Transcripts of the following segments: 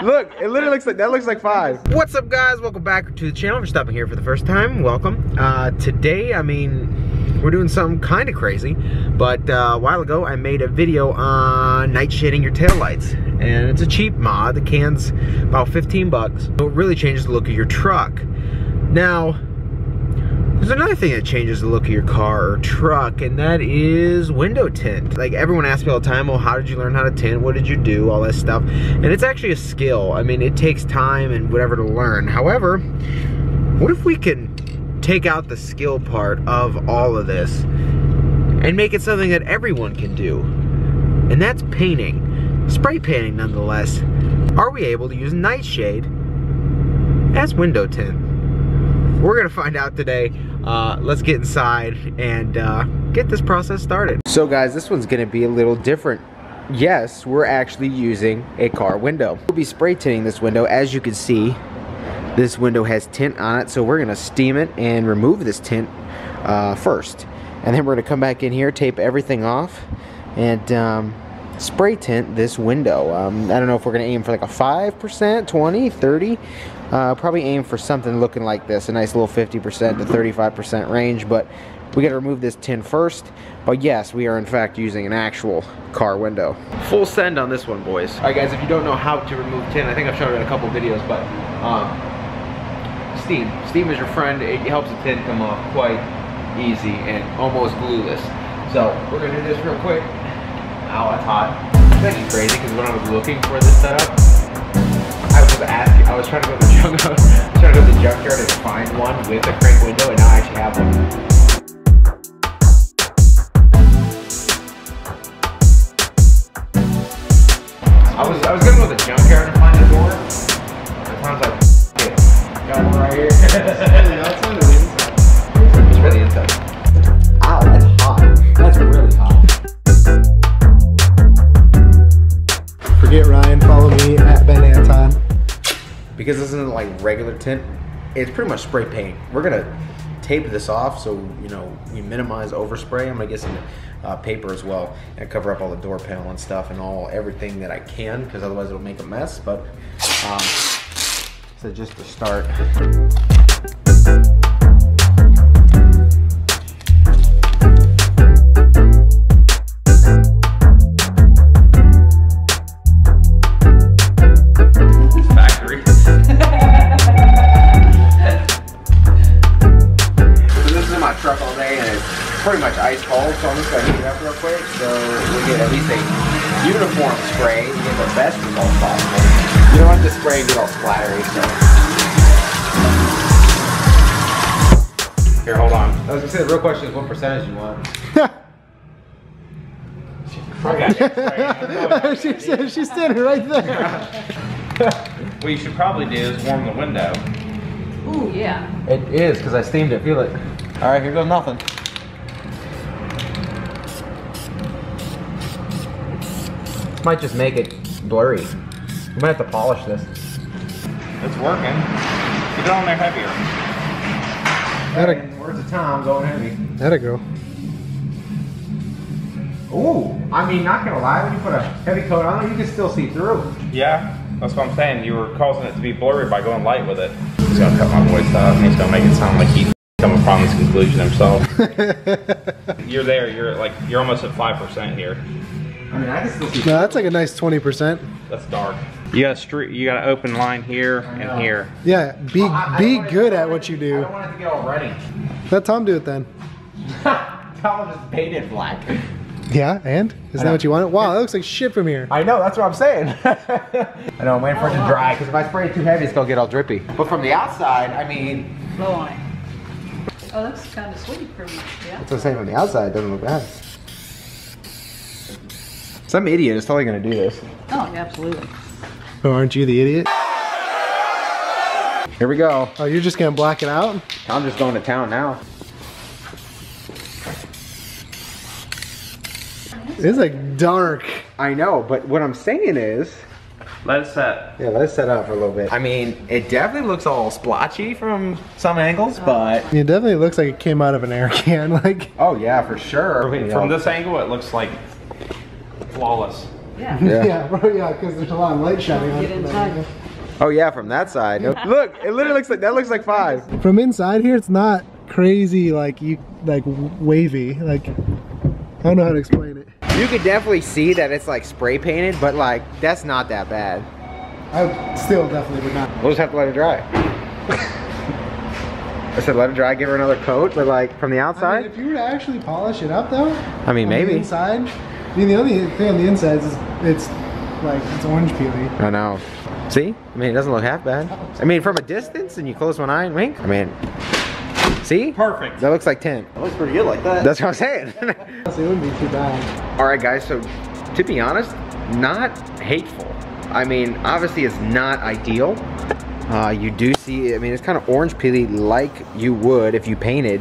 Look, it literally looks like that looks like five. What's up, guys? Welcome back to the channel. If you're stopping here for the first time, welcome. Uh, today, I mean, we're doing something kind of crazy, but uh, a while ago, I made a video on night shading your taillights, and it's a cheap mod. The can's about 15 bucks. So it really changes the look of your truck. Now, there's another thing that changes the look of your car or truck, and that is window tint. Like everyone asks me all the time, well, how did you learn how to tint? What did you do? All that stuff. And it's actually a skill. I mean, it takes time and whatever to learn. However, what if we can take out the skill part of all of this and make it something that everyone can do? And that's painting. Spray painting, nonetheless. Are we able to use nightshade as window tint? We're gonna find out today. Uh, let's get inside and uh, get this process started. So guys, this one's gonna be a little different. Yes, we're actually using a car window. We'll be spray tinting this window. As you can see, this window has tint on it, so we're gonna steam it and remove this tint uh, first. And then we're gonna come back in here, tape everything off, and um, spray tint this window. Um, I don't know if we're gonna aim for like a 5%, 20, 30. Uh, probably aim for something looking like this, a nice little 50% to 35% range, but we gotta remove this tin first. But yes, we are in fact using an actual car window. Full send on this one, boys. All right, guys, if you don't know how to remove tin, I think I've shown it in a couple videos, but um, steam. Steam is your friend. It helps the tin come off quite easy and almost glueless. So we're gonna do this real quick. Ow, hot. It's actually crazy because when I was looking for this setup, I was asking, I was trying to go to the junk, trying to go to the junkyard and find one with a crank window, and now I actually have one. I was I was gonna go to the junkyard tint it's pretty much spray paint. We're gonna tape this off so you know we minimize overspray. I'm gonna get some uh, paper as well and cover up all the door panel and stuff and all everything that i can because otherwise it'll make a mess but um, so just to start so I'm just gonna heat it up real quick so we get at least a uniform spray to get the best results possible. You don't want the spray and get all splattery, so. Here, hold on. I was gonna say the real question is what percentage you want. I got you. she's, she's standing right there. What you should probably do is warm the window. Ooh, yeah. It is, because I steamed it, feel it. Alright, here goes nothing. Might just make it blurry. We might have to polish this. It's working. Get it on there heavier. That'll, And where's the Tom going heavy? that'll go. Ooh, I mean, not gonna lie, when you put a heavy coat on it, you can still see through. Yeah, that's what I'm saying. You were causing it to be blurry by going light with it. He's gonna cut my voice off and he's gonna make it sound like he come upon this conclusion himself. you're there. You're like you're almost at five percent here. I mean, I can still see No, that's like a nice 20%. That's dark. You got a street. You got an open line here and here. Yeah, oh, be I- I be don't want it good at what you do. I do. don't want it to get all ready. Let Tom do it then. Tom just painted black. Yeah, and? Isn't that what you wanted? Wow, that looks like shit from here. I know, that's what I'm saying. I know, I'm waiting for it to dry, because if I spray it too heavy, it's gonna get all drippy. But from the outside, I mean, Blow on it. Oh, that's kind of sweet for me. Yeah. that's what I'm saying, from the outside, it doesn't look bad. Some idiot is totally gonna do this. Oh, yeah, absolutely. Oh, aren't you the idiot? Here we go. Oh, you're just gonna black it out? I'm just going to town now. It's like dark. I know, but what I'm saying is, Let it set. yeah, let's set up for a little bit. I mean, it definitely looks all splotchy from some angles, oh. but It definitely looks like it came out of an air can. Like, oh yeah, for sure. From this angle, it looks like flawless. Yeah. Yeah. yeah, bro, yeah, because there's a lot of light shining on it. Oh yeah, from that side. No- Look, it literally looks like that looks like five. From inside here, it's not crazy like you like wavy. Like I don't know how to explain it. You could definitely see that it's like spray painted, but like that's not that bad. I still definitely would not. We'll just have to let it dry. I said let it dry, give her another coat, but like from the I mean, outside. if you were to actually polish it up though, I mean, maybe. inside. I mean, the only thing on the inside is it's like it's orange peely. I know. See? I mean, it doesn't look half bad. I mean, from a distance and you close one eye and wink. I mean, see? Perfect. That looks like 10. It looks pretty good like that. That's what I'm saying. It wouldn't be too bad. All right, guys. So, to be honest, not hateful. I mean, obviously, it's not ideal. Uh, you do see. I mean, it's kind of orange peely, like you would if you painted,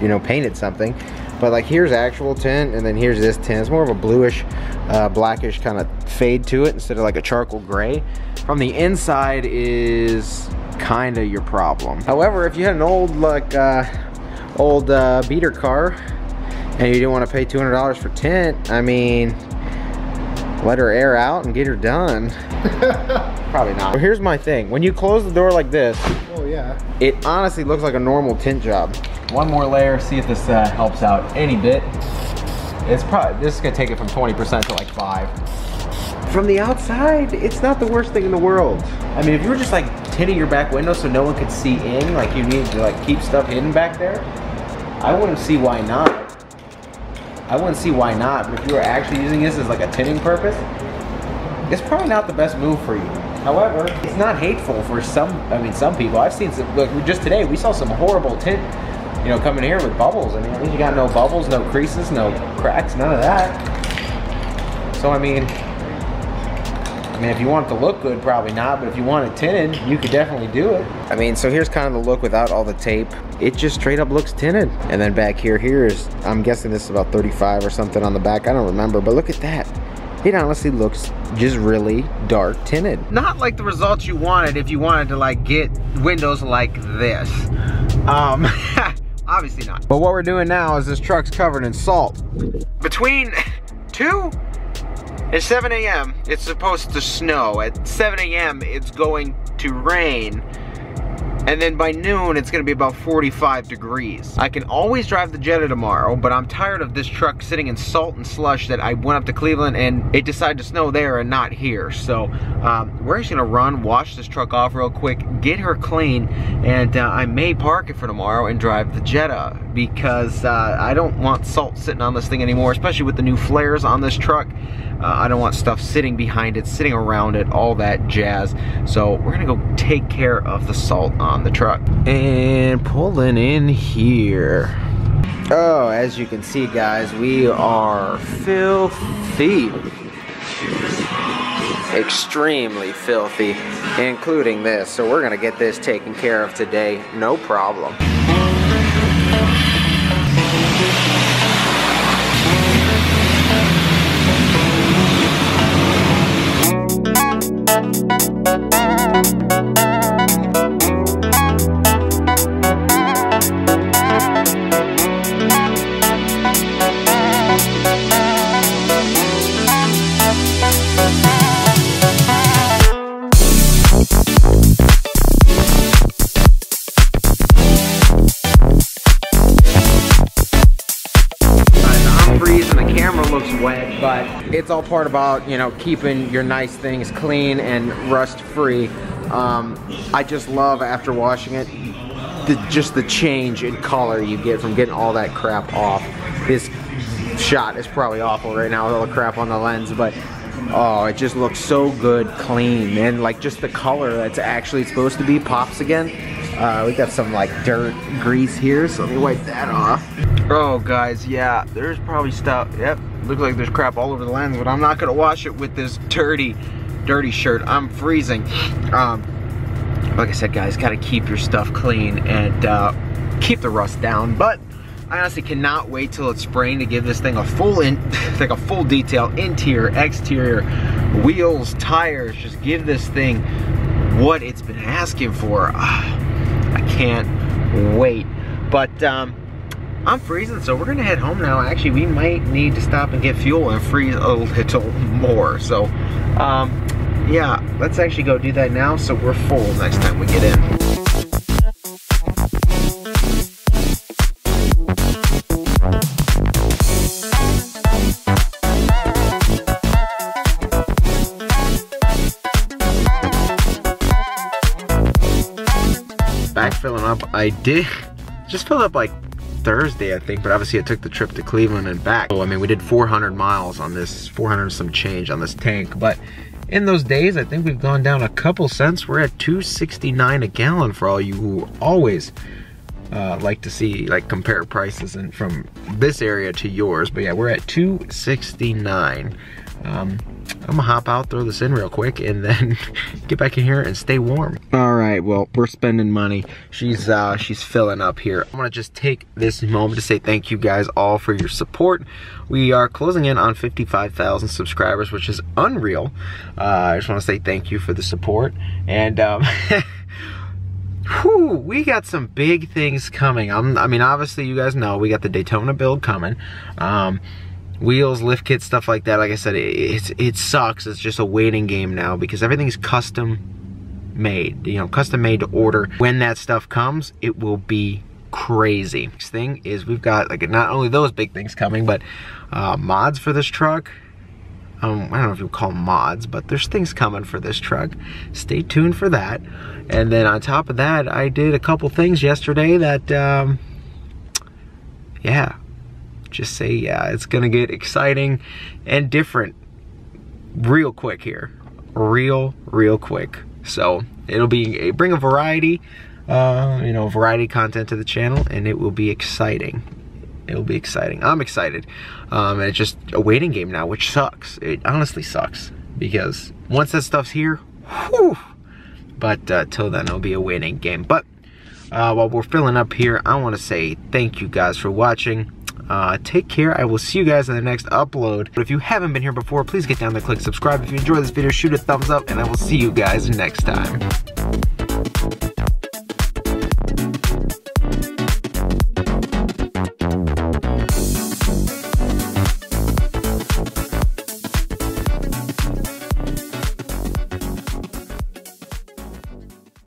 you know, painted something. But like, here's actual tint, and then here's this tint. It's more of a bluish, uh, blackish kind of fade to it instead of like a charcoal gray. From the inside is kind of your problem. However, if you had an old like uh, old uh, beater car and you didn't want to pay $200 for tint, I mean, let her air out and get her done. Probably not. Here's my thing. When you close the door like this, Oh yeah. it honestly looks like a normal tint job. One more layer, see if this uh, helps out any bit. It's probably, this is gonna take it from 20% to like five. From the outside, it's not the worst thing in the world. I mean, if you were just like tinting your back window so no one could see in, like you need to like keep stuff hidden back there, I wouldn't see why not. I wouldn't see why not, but if you were actually using this as like a tinting purpose, it's probably not the best move for you. However, it's not hateful for some, I mean, some people. I've seen some, look, just today, we saw some horrible tint, you know, coming here with bubbles. I mean, at least you got no bubbles, no creases, no cracks, none of that. So, I mean, I mean, if you want it to look good, probably not, but if you want it tinted, you could definitely do it. I mean, so here's kind of the look without all the tape. It just straight up looks tinted. And then back here, here is, I'm guessing this is about 35 or something on the back. I don't remember, but look at that. It honestly looks just really dark tinted. Not like the results you wanted if you wanted to like get windows like this. Um, obviously not. But what we're doing now is this truck's covered in salt. Between two at 7 a.m., it's supposed to snow. At 7 a.m., it's going to rain. And then by noon, it's gonna be about 45 degrees. I can always drive the Jetta tomorrow, but I'm tired of this truck sitting in salt and slush that I went up to Cleveland and it decided to snow there and not here. So um, we're just gonna run, wash this truck off real quick, get her clean, and uh, I may park it for tomorrow and drive the Jetta because uh, I don't want salt sitting on this thing anymore, especially with the new flares on this truck. Uh, I don't want stuff sitting behind it, sitting around it, all that jazz. So we're gonna go take care of the salt on the truck. And pulling in here. Oh, as you can see guys, we are filthy. Extremely filthy, including this. So we're gonna get this taken care of today, no problem. All part about, you know, keeping your nice things clean and rust free. Um, I just love after washing it, the, just the change in color you get from getting all that crap off. This shot is probably awful right now with all the crap on the lens, but oh, it just looks so good clean. And like just the color that's actually supposed to be pops again. Uh, we got some like dirt grease here, so let me wipe that off. Oh, guys, yeah, there's probably stuff. Yep, looks like there's crap all over the lens, but I'm not gonna wash it with this dirty, dirty shirt. I'm freezing. Um, like I said, guys, gotta keep your stuff clean and uh, keep the rust down. But I honestly cannot wait till it's spring to give this thing a full in, like a full detail, interior, exterior, wheels, tires. Just give this thing what it's been asking for. Ah, I can't wait. But um, I'm freezing, so we're gonna head home now. Actually, we might need to stop and get fuel and freeze a little more. So, um, yeah, let's actually go do that now so we're full next time we get in. back filling up. I did just fill up like Thursday, I think, but obviously I took the trip to Cleveland and back. So, I mean, we did 400 miles on this, 400 some change on this tank, but in those days, I think we've gone down a couple cents. We're at 269 a gallon for all you who always uh, like to see, like compare prices and from this area to yours. But yeah, we're at 269. Um, I'm gonna hop out, throw this in real quick, and then get back in here and stay warm. All right, well, we're spending money. She's uh, she's filling up here. I wanna just take this moment to say thank you guys all for your support. We are closing in on 55,000 subscribers, which is unreal. Uh, I just wanna say thank you for the support. And um, Whew, we got some big things coming. I'm, I mean, obviously, you guys know we got the Daytona build coming. Um, wheels, lift kits, stuff like that. Like I said, it, it, it sucks. It's just a waiting game now because everything's custom made, you know, custom made to order. When that stuff comes, it will be crazy. Next thing is we've got like not only those big things coming, but uh, mods for this truck. Um, I don't know if you call them mods, but there's things coming for this truck. Stay tuned for that. And then on top of that, I did a couple things yesterday that, um, yeah, just say, yeah, it's gonna get exciting and different real quick here. Real, real quick. So it'll be, bring a variety, uh, you know, variety content to the channel and it will be exciting. It'll be exciting. I'm excited. Um, and it's just a waiting game now, which sucks. It honestly sucks because once that stuff's here, whew, but uh, till then it'll be a waiting game. But uh, while we're filling up here, I want to say thank you guys for watching. Uh, take care. I will see you guys in the next upload. But if you haven't been here before, please get down there, click subscribe. If you enjoyed this video, shoot a thumbs up, and I will see you guys next time.